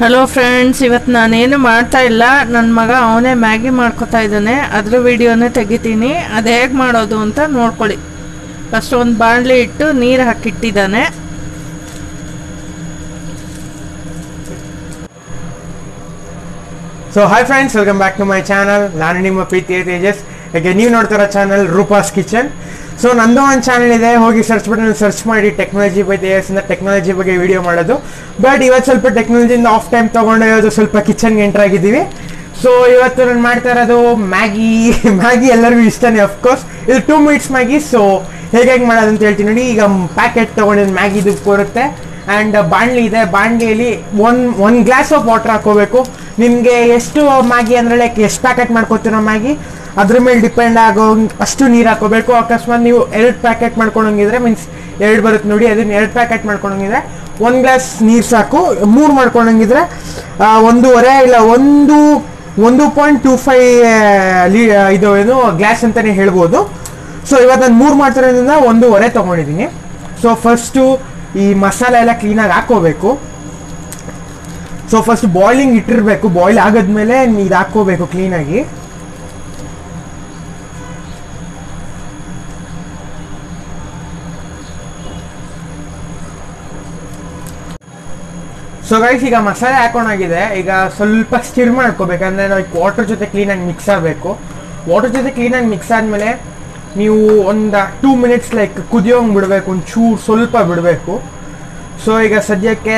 Hello friends ಇವತ್ತು ನಾನೇನು ಮಾಡ್ತಾ ಇಲ್ಲ. ನನ್ನ ಮಗ ಅವನೇ ಮ್ಯಾಗಿ ಮಾಡ್ಕೊತಾ ಇದ್ದಾನೆ. ಅದ್ರ ವಿಡಿಯೋನೇ ತೆಗಿತೀನಿ. ಅದು ಹೇಗೆ ಮಾಡೋದು ಅಂತ ನೋಡ್ಕೊಳ್ಳಿ. ಫಸ್ಟ್ ಒಂದು ಬಾಣಲಿ ಇಟ್ಟು ನೀರು ಹಾಕಿಟ್ಟಿದ್ದಾನೆ. So hi friends welcome back to my channel ನಾನು ನಿಮ್ಮ ಪ್ರೀತಿಯ ತೇಜಸ್. ಹಾಗೆ ನೀವು ನೋಡ್ತಾರೋ ಚಾನಲ್ ರೂಪಾಸ್ ಕಿಚನ್. ಸೊ ನಂದು ಒಂದು ಚಾನಲ್ ಇದೆ. ಹೋಗಿ ಸರ್ಚ್ ಬಟನ್ ಸರ್ಚ್ ಮಾಡಿ. ಟೆಕ್ನಾಲಜಿ ಬಗ್ಗೆ ಇಂದ ಟೆಕ್ನಾಲಜಿ ಬಗ್ಗೆ ವಿಡಿಯೋ ಮಾಡೋದು. ಬಟ್ ಇವತ್ತು ಸ್ವಲ್ಪ ಟೆಕ್ನಾಲಜಿಯಿಂದ ಆಫ್ ಟೈಮ್ ತೊಗೊಂಡಿರೋದು ಸ್ವಲ್ಪ ಕಿಚನ್ಗೆ ಎಂಟರ್ ಆಗಿದ್ದೀವಿ. ಸೊ ಇವತ್ತು ನಾನು ಮಾಡ್ತಾ ಇರೋದು ಮ್ಯಾಗಿ ಮ್ಯಾಗಿ ಎಲ್ಲರಿಗೂ ಇಷ್ಟನೇ ಅಫ್ಕೋರ್ಸ್ ಇದು ಟೂ ಮಿನಿಟ್ಸ್ ಮ್ಯಾಗಿ ಸೊ ಹೇಗೆ ಹೇಗೆ ಮಾಡೋದು ಅಂತ ಹೇಳ್ತೀನಿ ನೋಡಿ. ಈಗ ಪ್ಯಾಕೆಟ್ ತೊಗೊಂಡಿದ್ದು ಮ್ಯಾಗಿದು ಬರುತ್ತೆ. ಆ್ಯಂಡ್ ಬಾಣಲಿ ಇದೆ. ಬಾಣಲಿಯಲ್ಲಿ one one glass of water ಹಾಕೋಬೇಕು ನಿಮಗೆ ಎಷ್ಟು ಮ್ಯಾಗಿ ಅಂದರೆ ಲೈಕ್ ಎಷ್ಟು ಪ್ಯಾಕೆಟ್ ಮಾಡ್ಕೊತೀರೋ ಮ್ಯಾಗಿ ಅದ್ರ ಮೇಲೆ ಡಿಪೆಂಡ್ ಆಗೋ ಅಷ್ಟು ನೀರು ಹಾಕೋಬೇಕು ಅಕಸ್ಮಾತ್ ನೀವು ಎರಡು ಪ್ಯಾಕೆಟ್ ಮಾಡ್ಕೊಂಡಂಗಿದ್ರೆ ಮೀನ್ಸ್ ಎರಡು ಬರುತ್ತೆ ನೋಡಿ, ಅದನ್ನ ಎರಡು ಪ್ಯಾಕೆಟ್ ಮಾಡ್ಕೊಂಡಂಗಿದ್ರೆ ಒಂದು ಗ್ಲಾಸ್ ನೀರು ಸಾಕು, ಮೂರು ಮಾಡ್ಕೊಂಡಂಗಿದ್ರೆ ಒಂದೂವರೆ ಇಲ್ಲ, ಒಂದು ಒಂದು ಪಾಯಿಂಟ್ ಟೂ ಫೈ ಲೀ ಇದು ಏನು ಗ್ಲಾಸ್ ಅಂತಲೇ ಹೇಳ್ಬೋದು. ಸೊ ಇವತ್ತು ನಾನು ಮೂರು ಮಾಡ್ತಿರೋದ್ರಿಂದ ಒಂದೂವರೆ ತೊಗೊಂಡಿದ್ದೀನಿ ಸೊ ಫಸ್ಟು ಈ ಮಸಾಲೆ ಎಲ್ಲ ಕ್ಲೀನಾಗಿ ಹಾಕೋಬೇಕು ಸೊ ಫಸ್ಟ್ ಬಾಯ್ಲಿಂಗ್ ಇಟ್ಟಿರಬೇಕು ಬಾಯ್ಲ್ ಆಗೋದ್ಮೇಲೆ ಇದು ಹಾಕೋಬೇಕು ಕ್ಲೀನಾಗಿ ಸೊ ಗೈಸ್ ಈಗ ಮಸಾಲೆ ಹಾಕೊಂಡಾಗಿದೆ ಈಗ ಸ್ವಲ್ಪ ಸ್ಟಿರ್ ಮಾಡ್ಕೋಬೇಕಂದ್ರೆ ನಾವು ವಾಟರ್ ಜೊತೆ ಕ್ಲೀನಾಗಿ ಮಿಕ್ಸ್ ಆಗಬೇಕು. ವಾಟರ್ ಜೊತೆ ಕ್ಲೀನಾಗಿ ಮಿಕ್ಸ್ ಆದಮೇಲೆ ನೀವು ಒಂದು ಟೂ ಮಿನಿಟ್ಸ್ ಲೈಕ್ ಕುದಿಯೋಂಗೆ ಬಿಡಬೇಕು. ಒಂದು ಚೂರು ಸ್ವಲ್ಪ ಬಿಡಬೇಕು. ಸೊ ಈಗ ಸದ್ಯಕ್ಕೆ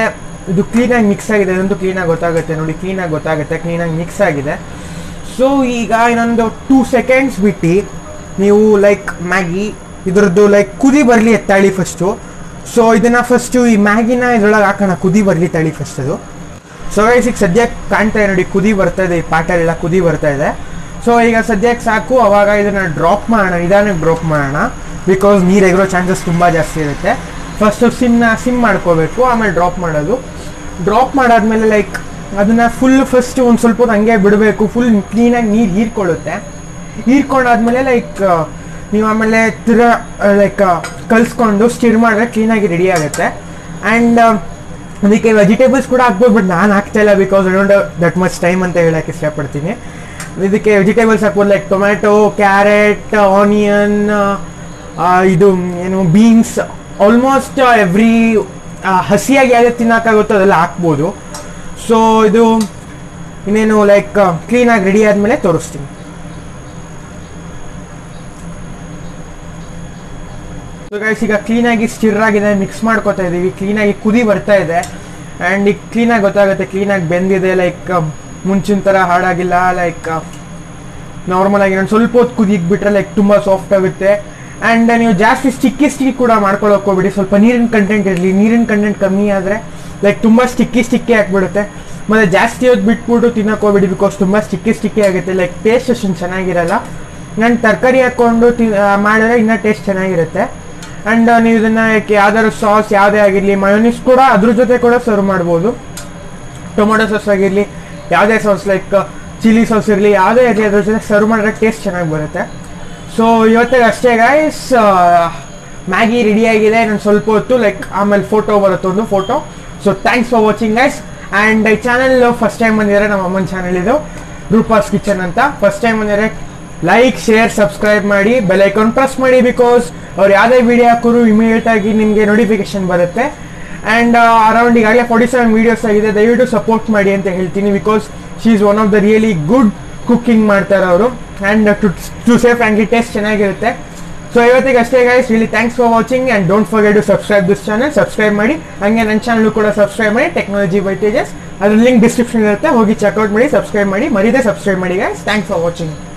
ಇದು ಕ್ಲೀನಾಗಿ ಮಿಕ್ಸ್ ಆಗಿದೆ. ಇದಂತೂ ಕ್ಲೀನಾಗಿ ಗೊತ್ತಾಗುತ್ತೆ. ನೋಡಿ ಕ್ಲೀನಾಗಿ ಗೊತ್ತಾಗುತ್ತೆ. ಕ್ಲೀನಾಗಿ ಮಿಕ್ಸ್ ಆಗಿದೆ. ಸೊ ಈಗ ಇನ್ನೊಂದು ಟೂ ಸೆಕೆಂಡ್ಸ್ ಬಿಟ್ಟು ನೀವು ಲೈಕ್ ಮ್ಯಾಗಿ ಇದರದ್ದು ಲೈಕ್ ಕುದಿ ಬರಲಿ ಎತ್ತಾಳಿ ಫಸ್ಟು ಸೊ ಇದನ್ನು ಫಸ್ಟು ಈ ಮ್ಯಾಗಿನ ಇದ್ರೊಳಗೆ ಹಾಕೋಣ. ಕುದಿ ಬರಲಿ ತಳಿ ಫಸ್ಟ್ ಅದು. ಸೊ ಈಗ ಸದ್ಯಕ್ಕೆ ಕಾಣ್ತಾ ಇದೆ ನೋಡಿ, ಕುದಿ ಬರ್ತಾ ಇದೆ, ಈ ಪಾಟಲ್ಲೆಲ್ಲ ಕುದಿ ಬರ್ತಾ ಇದೆ. ಸೊ ಈಗ ಸದ್ಯಕ್ಕೆ ಸಾಕು, ಅವಾಗ ಇದನ್ನು ಡ್ರಾಪ್ ಮಾಡೋಣ ನಿಧಾನಕ್ಕೆ ಡ್ರಾಪ್ ಮಾಡೋಣ. ಬಿಕಾಸ್ ನೀರು ಎಗರೋ ಚಾನ್ಸಸ್ ತುಂಬ ಜಾಸ್ತಿ ಇರುತ್ತೆ. ಫಸ್ಟು ಸಿಮ್ನ ಸಿಮ್ ಮಾಡ್ಕೋಬೇಕು, ಆಮೇಲೆ ಡ್ರಾಪ್ ಮಾಡೋದು. ಡ್ರಾಪ್ ಮಾಡಾದ್ಮೇಲೆ ಲೈಕ್ ಅದನ್ನು ಫುಲ್ ಫಸ್ಟ್ ಒಂದು ಸ್ವಲ್ಪ ಹೊತ್ತು ಹಂಗೆ ಬಿಡಬೇಕು ಫುಲ್ ಕ್ಲೀನಾಗಿ ನೀರು ಹೀರ್ಕೊಳ್ಳುತ್ತೆ. ಹೀರ್ಕೊಂಡಾದ್ಮೇಲೆ ಲೈಕ್ ನೀವು ಆಮೇಲೆ ತಿರ ಲೈಕ್ ಕಲಿಸ್ಕೊಂಡು ಸ್ಟಿರ್ ಮಾಡಿದ್ರೆ ಕ್ಲೀನಾಗಿ ರೆಡಿ ಆಗುತ್ತೆ. ಆ್ಯಂಡ್ ಅದಕ್ಕೆ ವೆಜಿಟೇಬಲ್ಸ್ ಕೂಡ ಹಾಕ್ಬೋದು ಬಟ್ ನಾನು ಹಾಕ್ತಾ ಇಲ್ಲ because I don't that much time ಅಂತ ಹೇಳೋಕ್ಕೆ ಇಷ್ಟಪಡ್ತೀನಿ. ಇದಕ್ಕೆ ವೆಜಿಟೇಬಲ್ಸ್ ಹಾಕ್ಬೋದು ಲೈಕ್ ಟೊಮ್ಯಾಟೊ ಕ್ಯಾರೆಟ್ ಆನಿಯನ್ ಇದು, ಏನು ಬೀನ್ಸ್ ಆಲ್ಮೋಸ್ಟ್ ಎವ್ರಿ ಹಸಿಯಾಗಿ ಯಾವ್ದು ತಿನ್ನೋಕ್ಕಾಗುತ್ತೋ ಅದೆಲ್ಲ ಹಾಕ್ಬೋದು. ಸೊ ಇದು ಇನ್ನೇನು ಲೈಕ್ ಕ್ಲೀನಾಗಿ ರೆಡಿ ಆದಮೇಲೆ ತೋರಿಸ್ತೀನಿ. ಗೈಸ್ ಈಗ ಕ್ಲೀನಾಗಿ ಸ್ಟಿರ್ ಆಗಿದೆ ಮಿಕ್ಸ್ ಮಾಡ್ಕೊತಾ ಇದೀವಿ ಕ್ಲೀನಾಗಿ ಕುದಿ ಬರ್ತಾ ಇದೆ. ಆ್ಯಂಡ್ ಈಗ ಕ್ಲೀನಾಗಿ ಗೊತ್ತಾಗುತ್ತೆ ಕ್ಲೀನಾಗಿ ಬೆಂದಿದೆ ಲೈಕ್ ಮುಂಚಿನ ಥರ ಹಾಳಾಗಿಲ್ಲ ಲೈಕ್ ನಾರ್ಮಲ್ ಆಗಿ ನಾನು ಸ್ವಲ್ಪ ಹೊತ್ತು ಕುದಿಗೆ ಬಿಟ್ರೆ ಲೈಕ್ ತುಂಬ ಸಾಫ್ಟ್ ಆಗುತ್ತೆ. ಆ್ಯಂಡ್ ನೀವು ಜಾಸ್ತಿ ಸ್ಟಿಕ್ಕಿ ಸ್ಟಿಕ್ ಕೂಡ ಮಾಡ್ಕೊಳ್ಳೋಕೆ ಹೋಗ್ಬಿಡಿ. ಸ್ವಲ್ಪ ನೀರಿನ ಕಂಟೆಂಟ್ ಇರಲಿ. ನೀರಿನ ಕಂಟೆಂಟ್ ಕಮ್ಮಿ ಆದರೆ ಲೈಕ್ ತುಂಬ ಸ್ಟಿಕ್ಕಿ ಸ್ಟಿಕ್ಕಿ ಆಗಿಬಿಡುತ್ತೆ. ಮತ್ತು ಜಾಸ್ತಿ ಹೊತ್ತು ಬಿಟ್ಬಿಟ್ಟು ತಿನ್ನಕ್ಕೆ ಹೋಗ್ಬಿಡಿ ಬಿಕಾಸ್ ತುಂಬ ಸ್ಟಿಕ್ಕಿ ಸ್ಟಿಕ್ಕಿ ಆಗುತ್ತೆ. ಲೈಕ್ ಟೇಸ್ಟ್ ಅಷ್ಟೊಂದು ಚೆನ್ನಾಗಿರಲ್ಲ. ನಾನು ತರಕಾರಿ ಹಾಕ್ಕೊಂಡು ತಿ ಮಾಡಿದ್ರೆ ಇನ್ನೂ ಟೇಸ್ಟ್ ಚೆನ್ನಾಗಿರುತ್ತೆ. ಆ್ಯಂಡ್ ನೀವು ಇದನ್ನ ಯಾವ್ದಾದ್ರು ಸಾಸ್ ಯಾವುದೇ ಆಗಿರಲಿ ಮಯೋನಿಸ್ ಕೂಡ ಅದ್ರ ಜೊತೆ ಕೂಡ ಸರ್ವ್ ಮಾಡ್ಬೋದು. ಟೊಮೊಟೊ ಸಾಸ್ ಆಗಿರಲಿ, ಯಾವುದೇ ಸಾಸ್ ಲೈಕ್ ಚಿಲ್ಲಿ ಸಾಸ್ ಇರಲಿ, ಯಾವುದೇ ಇರಲಿ ಅದ್ರ ಜೊತೆ ಸರ್ವ್ ಮಾಡಿದ್ರೆ ಟೇಸ್ಟ್ ಚೆನ್ನಾಗಿ ಬರುತ್ತೆ. ಸೊ ಇವತ್ತಿಗೆ ಅಷ್ಟೇ ಗೈಸ್ ಮ್ಯಾಗಿ ರೆಡಿ ಆಗಿದೆ. ನಾನು ಸ್ವಲ್ಪ ಹೊತ್ತು ಲೈಕ್ ಆಮೇಲೆ ಫೋಟೋ ಬರುತ್ತೆ ಒಂದು photo so thanks for watching guys and ಈ ಚಾನಲ್ ಫಸ್ಟ್ ಟೈಮ್ ಬಂದಿದ್ದಾರೆ ನಮ್ಮ ಅಮ್ಮನ ಚಾನಲ್ ಇದು ರೂಪಾಸ್ ಕಿಚನ್ ಅಂತ. ಫಸ್ಟ್ ಟೈಮ್ ಬಂದಿದ್ದಾರೆ ಲೈಕ್ ಶೇರ್ ಸಬ್ಸ್ಕ್ರೈಬ್ ಮಾಡಿ ಬೆಲ್ ಐಕಾನ್ ಪ್ರೆಸ್ ಮಾಡಿ ಬಿಕಾಸ್ ಅವ್ರು ಯಾವುದೇ ವಿಡಿಯೋ ಹಾಕೋರು ಇಮಿಡಿಯೇಟ್ ಆಗಿ ನಿಮಗೆ ನೋಟಿಫಿಕೇಶನ್ ಬರುತ್ತೆ. ಆ್ಯಂಡ್ ಅರೌಂಡ್ ಈಗಾಗಲೇ ಫಾರ್ಟಿ ಸೆವೆನ್ ವೀಡಿಯೋಸ್ ಆಗಿದೆ, ದಯವಿಟ್ಟು ಸಪೋರ್ಟ್ ಮಾಡಿ ಅಂತ ಹೇಳ್ತೀನಿ because she is one of the really good cooking ಮಾಡ್ತಾರೆ ಅವರು. And to to safe frankly taste ಚೆನ್ನಾಗಿರುತ್ತೆ. ಸೊ ಇವತ್ತಿಗೆ ಅಷ್ಟೇ guys really thanks for watching and don't forget to subscribe this channel subscribe ಮಾಡಿ. ಹಂಗೆ ನನ್ನ ಚಾನಲ್ ಕೂಡ ಸಬ್ಸ್ಕ್ರೈಬ್ ಮಾಡಿ. ಟೆಕ್ನಾಲಜಿ ಬೈ ಅದರ ಅದ್ರ ಲಿಂಕ್ ಡಿಸ್ಕ್ರಿಪ್ಷನ್ ಇರುತ್ತೆ. ಹೋಗಿ ಚೆಕ್ಔಟ್ ಮಾಡಿ ಸಬ್ಸ್ಕ್ರೈಬ್ ಮಾಡಿ. ಮರಿದೇ ಸಬ್ಸ್ಕ್ರೈಬ್ ಮಾಡಿ ಗೈಸ್ ಥ್ಯಾಂಕ್ಸ್ ಫಾರ್ ವಾಚಿಂಗ್